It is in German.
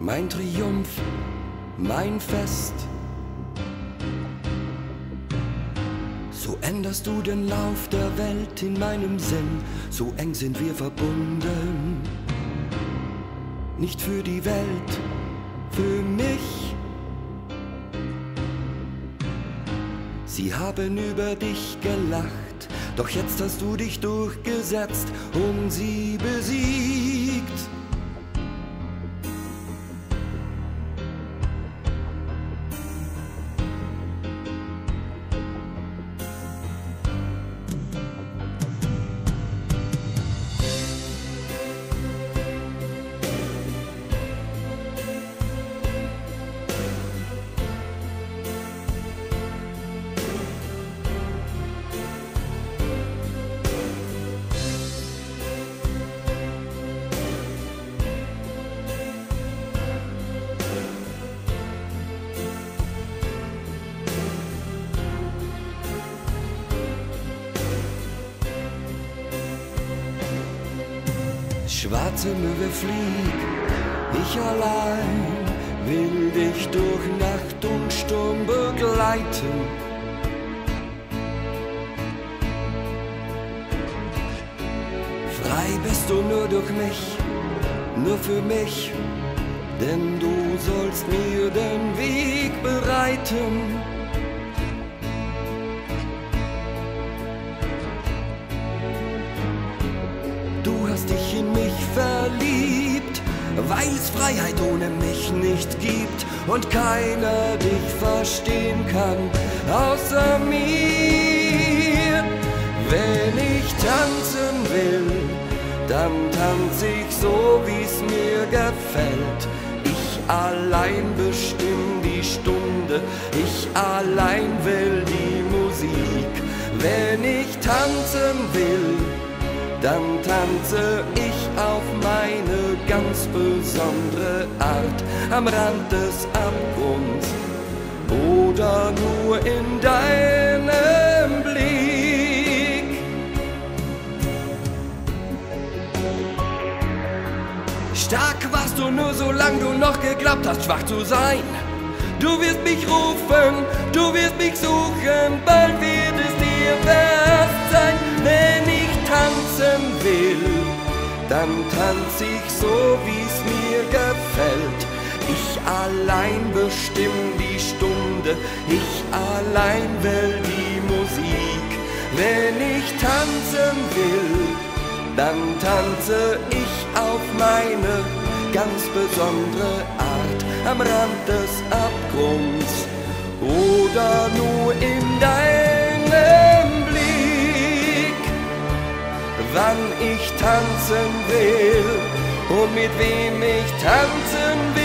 mein Triumph, mein Fest. So änderst du den Lauf der Welt in meinem Sinn, so eng sind wir verbunden. Nicht für die Welt, für mich. Sie haben über dich gelacht, doch jetzt hast du dich durchgesetzt und sie besiegt. Schwarze Möwe flieg, ich allein will dich durch Nacht und Sturm begleiten. Frei bist du nur durch mich, nur für mich, denn du sollst mir den Weg bereiten. Du hast dich in mich verliebt, weil es Freiheit ohne mich nicht gibt und keiner dich verstehen kann außer mir. Wenn ich tanzen will, dann tanz ich so, wie's mir gefällt. Ich allein bestimm die Stunde, ich allein will die Musik. Wenn ich tanzen will, dann tanze ich auf meine ganz besondere Art am Rand des Abgrunds oder nur in deinem Blick. Stark warst du nur, solange du noch geglaubt hast, schwach zu sein. Du wirst mich rufen, du wirst mich suchen, bald wird dann tanz ich so, wie's mir gefällt. Ich allein bestimm die Stunde, ich allein will die Musik. Wenn ich tanzen will, dann tanze ich auf meine ganz besondere Art am Rand des Abgrunds oder nur in deinem tanzen will und mit wem ich tanzen will